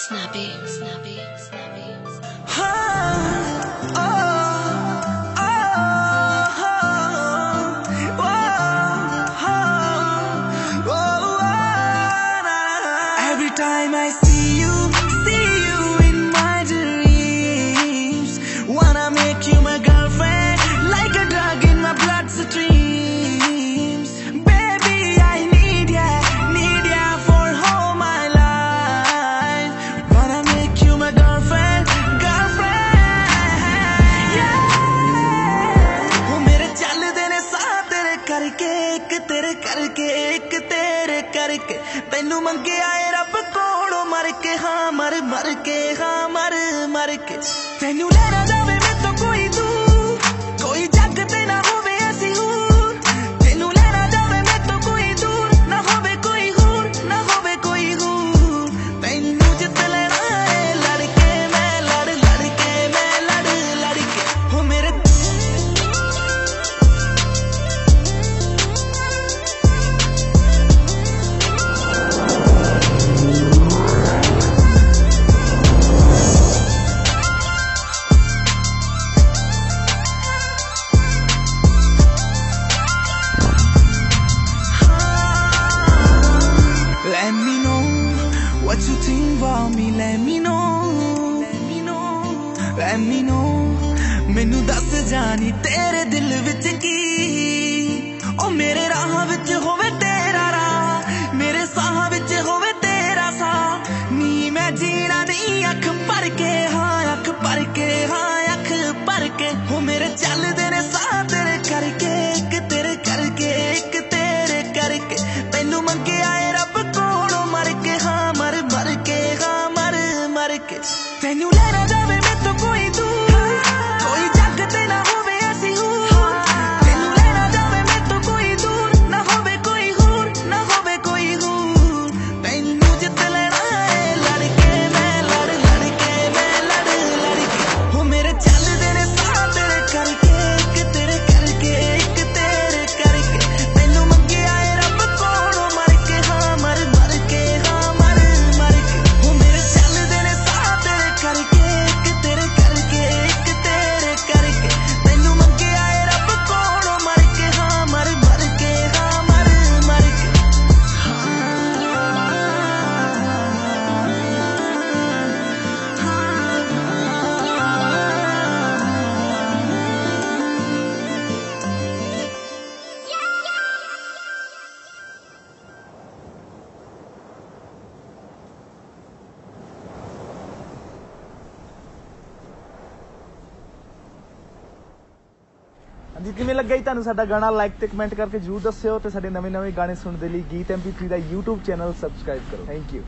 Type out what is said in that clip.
snappy, snappy, snappy. Oh, oh. Every time I see ਕਰਕੇ, ਇੱਕ ਤੇਰੇ ਕਰਕੇ, ਇੱਕ ਤੇਰੇ ਕਰਕੇ। ਤੈਨੂੰ ਮੰਗਿਆ ਏ ਰੱਬ ਕੋਲੋਂ ਮਰ ਕੇ, ਹਾਂ ਮਰ ਮਰ ਕੇ, ਹਾਂ ਮਰ ਮਰ ਕੇ। ਤੈਨੂੰ ਲੈਣਾ ਜਾਵੇ me, let me know, let me know, let me know, ਮੈਨੂੰ ਦੱਸ ਜਾਨੀ ਤੇਰੇ ਦਿਲ ਵਿੱਚ ਕੀ Then you let ਜੀ ਕਿਵੇਂ ਲੱਗਾ ਜੀ ਤੁਹਾਨੂੰ ਸਾਡਾ ਗਾਣਾ? ਲਾਈਕ ਤੇ ਕਮੈਂਟ ਕਰਕੇ ਜਰੂਰ ਦੱਸਿਓ ਤੇ ਸਾਡੇ ਨਵੇਂ-ਨਵੇਂ ਗਾਣੇ ਸੁਣਨ ਦੇ ਲਈ ਗੀਤ ਐਮਪੀ3 ਦਾ YouTube ਚੈਨਲ ਸਬਸਕ੍ਰਾਈਬ ਕਰੋ। Thank you